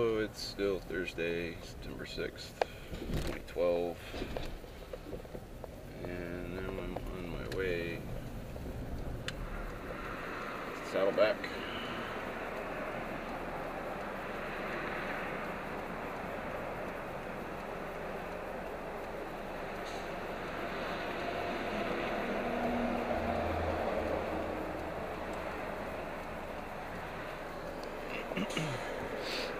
So it's still Thursday, September 6th, 2012, and now I'm on my way to Saddleback.